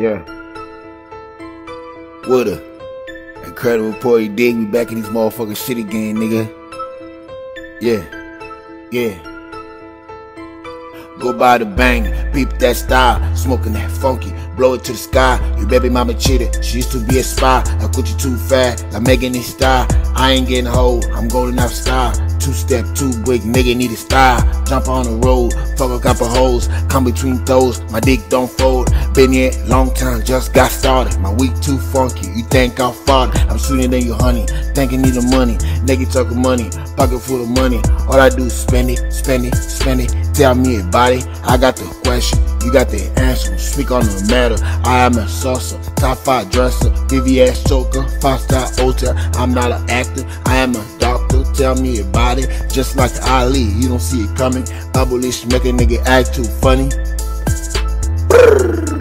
Yeah. What a incredible boy dig. We back in this motherfucking shit again, nigga. Yeah. Yeah. Go by the bang, beep that style, smoking that funky, blow it to the sky. Your baby mama cheated, she used to be a spy. I put you too fat, I'm making it style. I ain't getting hold, I'm golden off style. Two step, two quick, nigga need a style. Jump on the road, fuck a couple hoes, come between toes, my dick don't fold. Been here long time, just got started. My week too funky, you think I'm fought? I'm sweeter than you, honey. Thinking need the money, nigga talking money, pocket full of money. All I do is spend it, spend it, spend it. Tell me about it. I got the question, you got the answer. Speak on the matter. I am a saucer, top five dresser, VVS choker, five star hotel. I'm not an actor, I am a. Tell me about it. Just like Ali, you don't see it coming. Abolition make a nigga act too funny. Brrr.